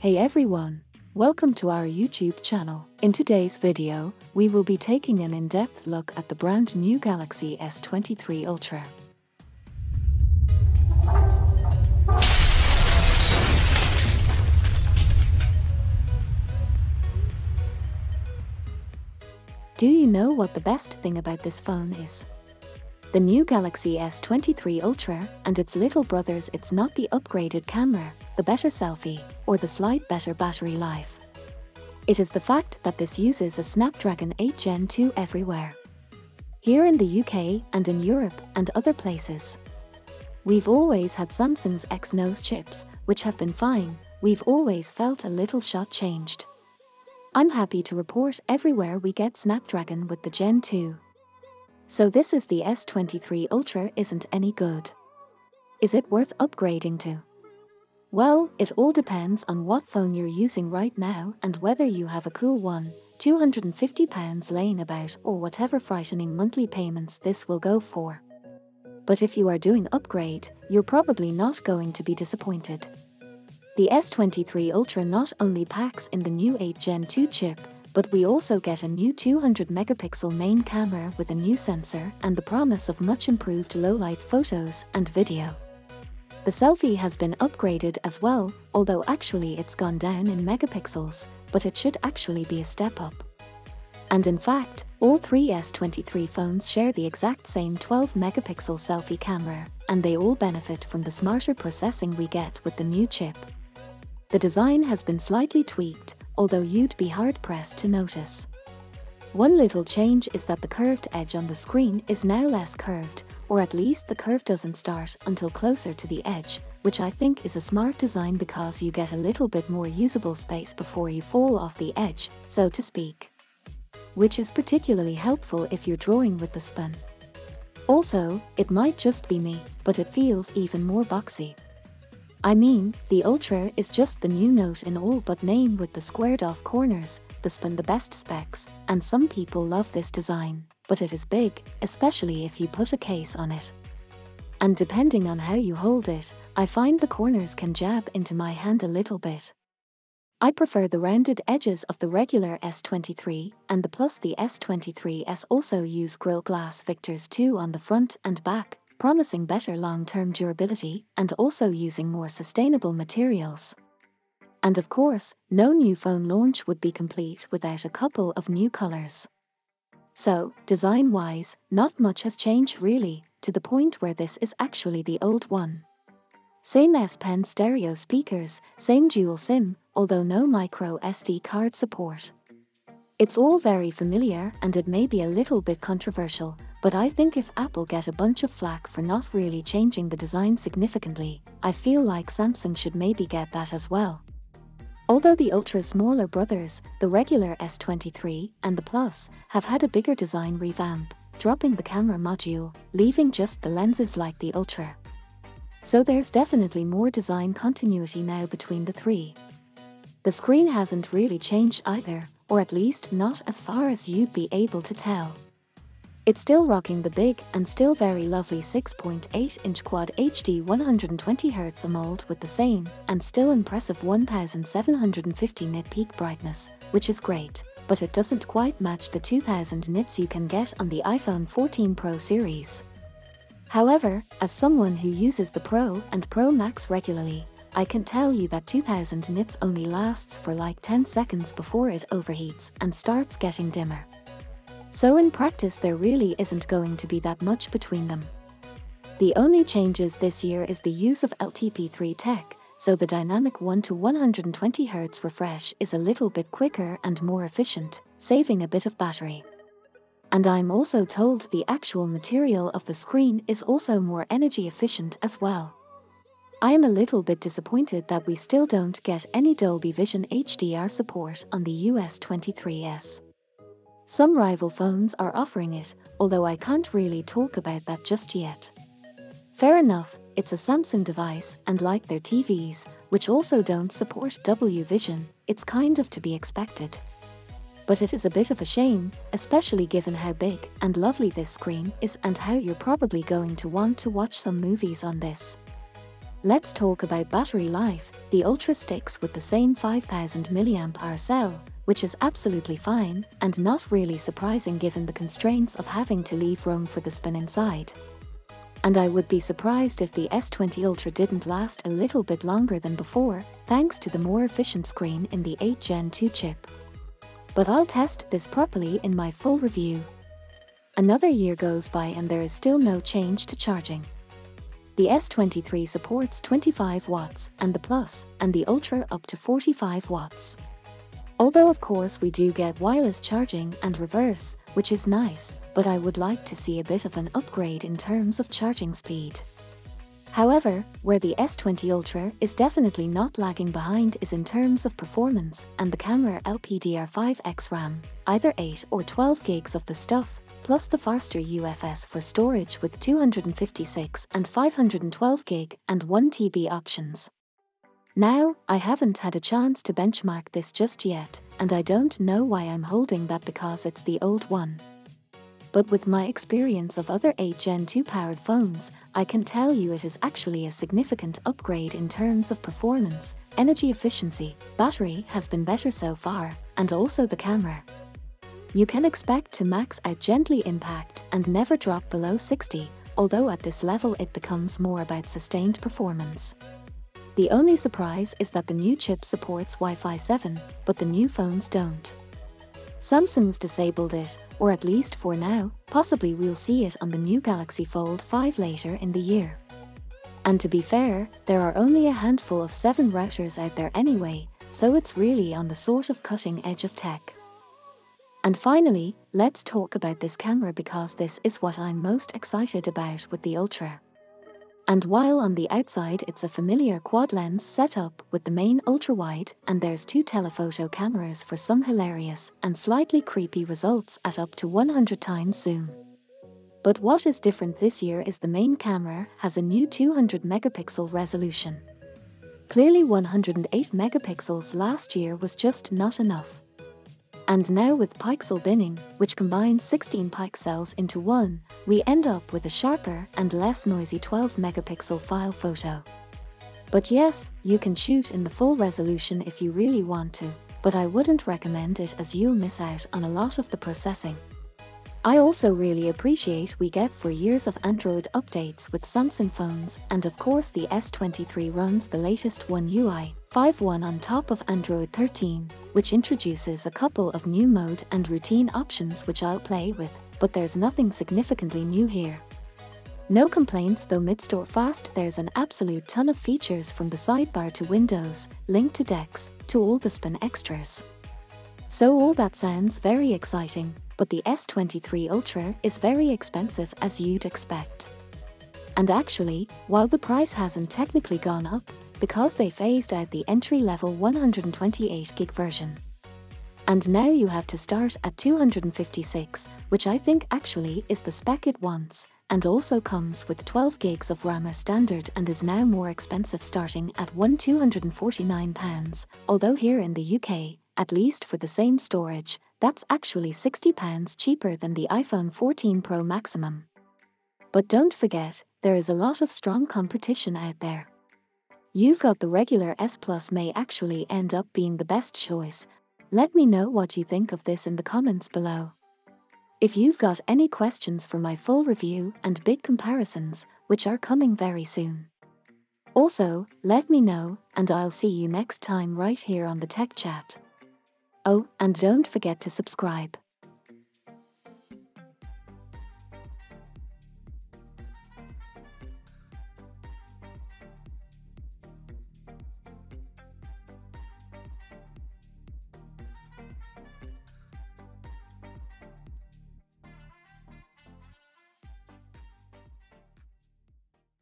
Hey everyone! Welcome to our YouTube channel. In today's video, we will be taking an in-depth look at the brand new Galaxy S23 Ultra. Do you know what the best thing about this phone is? The new Galaxy S23 Ultra and its little brothers it's not the upgraded camera, the better selfie, or the slight better battery life. It is the fact that this uses a Snapdragon 8 Gen 2 everywhere. Here in the UK and in Europe and other places. We've always had Samsung's Exynos chips, which have been fine, we've always felt a little shot changed. I'm happy to report everywhere we get Snapdragon with the Gen 2. So this is the S23 Ultra isn't any good. Is it worth upgrading to? Well, it all depends on what phone you're using right now and whether you have a cool one, £250 laying about or whatever frightening monthly payments this will go for. But if you are doing upgrade, you're probably not going to be disappointed. The S23 Ultra not only packs in the new 8 Gen 2 chip, but we also get a new 200 megapixel main camera with a new sensor and the promise of much improved low-light photos and video. The selfie has been upgraded as well, although actually it's gone down in megapixels, but it should actually be a step up. And in fact, all three S23 phones share the exact same 12 megapixel selfie camera, and they all benefit from the smarter processing we get with the new chip. The design has been slightly tweaked, although you'd be hard-pressed to notice. One little change is that the curved edge on the screen is now less curved, or at least the curve doesn't start until closer to the edge, which I think is a smart design because you get a little bit more usable space before you fall off the edge, so to speak. Which is particularly helpful if you're drawing with the S Pen. Also, it might just be me, but it feels even more boxy. I mean, the Ultra is just the new note in all but name with the squared off corners, the S Pen the best specs, and some people love this design, but it is big, especially if you put a case on it. And depending on how you hold it, I find the corners can jab into my hand a little bit. I prefer the rounded edges of the regular S23 and the plus the S23s also use Gorilla Glass Victus 2 on the front and back, promising better long-term durability and also using more sustainable materials. And of course, no new phone launch would be complete without a couple of new colors. So, design-wise, not much has changed really, to the point where this is actually the old one. Same S Pen stereo speakers, same dual SIM, although no micro SD card support. It's all very familiar and it may be a little bit controversial, but I think if Apple get a bunch of flack for not really changing the design significantly, I feel like Samsung should maybe get that as well. Although the ultra smaller brothers, the regular S23 and the Plus, have had a bigger design revamp, dropping the camera module, leaving just the lenses like the Ultra. So there's definitely more design continuity now between the three. The screen hasn't really changed either, or at least not as far as you'd be able to tell. It's still rocking the big and still very lovely 6.8-inch Quad HD 120Hz AMOLED with the same and still impressive 1750 nit peak brightness, which is great, but it doesn't quite match the 2000 nits you can get on the iPhone 14 Pro series. However, as someone who uses the Pro and Pro Max regularly, I can tell you that 2000 nits only lasts for like 10 seconds before it overheats and starts getting dimmer. So in practice there really isn't going to be that much between them. The only changes this year is the use of LTP3 tech, so the dynamic 1 to 120 Hz refresh is a little bit quicker and more efficient, saving a bit of battery. And I'm also told the actual material of the screen is also more energy efficient as well. I am a little bit disappointed that we still don't get any Dolby Vision HDR support on the S23s. Some rival phones are offering it, although I can't really talk about that just yet. Fair enough, it's a Samsung device, and like their TVs, which also don't support W Vision, it's kind of to be expected. But it is a bit of a shame, especially given how big and lovely this screen is and how you're probably going to want to watch some movies on this. let's talk about battery life. The Ultra sticks with the same 5000 mAh cell, which is absolutely fine and not really surprising given the constraints of having to leave room for the S Pen inside. And I would be surprised if the S20 Ultra didn't last a little bit longer than before, thanks to the more efficient screen in the 8 Gen 2 chip. But I'll test this properly in my full review. Another year goes by and there is still no change to charging. The S23 supports 25 watts and the Plus and the Ultra up to 45 watts. Although of course we do get wireless charging and reverse, which is nice, but I would like to see a bit of an upgrade in terms of charging speed. However, where the S20 Ultra is definitely not lagging behind is in terms of performance and the camera LPDDR5X RAM, either 8 or 12 gigs of the stuff, plus the faster UFS for storage with 256 and 512 gig and 1 TB options. Now, I haven't had a chance to benchmark this just yet, and I don't know why I'm holding that because it's the old one. But with my experience of other 8 Gen 2 powered phones, I can tell you it is actually a significant upgrade in terms of performance, energy efficiency, battery has been better so far, and also the camera. You can expect to max out Genshin Impact and never drop below 60, although at this level it becomes more about sustained performance. The only surprise is that the new chip supports Wi-Fi 7, but the new phones don't. Samsung's disabled it, or at least for now, possibly we'll see it on the new Galaxy Fold 5 later in the year. And to be fair, there are only a handful of 7 routers out there anyway, so it's really on the sort of cutting edge of tech. And finally, let's talk about this camera because this is what I'm most excited about with the Ultra. And while on the outside it's a familiar quad lens setup with the main ultra-wide and there's two telephoto cameras for some hilarious and slightly creepy results at up to 100 times zoom. But what is different this year is the main camera has a new 200 megapixel resolution. Clearly 108 megapixels last year was just not enough. And now with pixel binning, which combines 16 pixels into one, we end up with a sharper and less noisy 12 megapixel file photo. But yes, you can shoot in the full resolution if you really want to, but I wouldn't recommend it as you'll miss out on a lot of the processing. I also really appreciate we get four years of Android updates with Samsung phones and of course the S23 runs the latest One UI 5.1 on top of Android 13, which introduces a couple of new mode and routine options which I'll play with, but there's nothing significantly new here. No complaints though mid-store fast there's an absolute ton of features from the sidebar to Windows, link to DeX, to all the S Pen extras. So all that sounds very exciting, but the S23 Ultra is very expensive as you'd expect. And actually, while the price hasn't technically gone up, because they phased out the entry-level 128GB version. And now you have to start at 256, which I think actually is the spec it wants, and also comes with 12 gigs of RAM as standard and is now more expensive starting at £1,249, although here in the UK, at least for the same storage, that's actually £60 cheaper than the iPhone 14 Pro Maximum. But don't forget, there is a lot of strong competition out there. You've got the regular S Plus may actually end up being the best choice. Let me know what you think of this in the comments below. If you've got any questions for my full review and big comparisons, which are coming very soon. Also, let me know, and I'll see you next time right here on the Tech Chap. Oh, and don't forget to subscribe.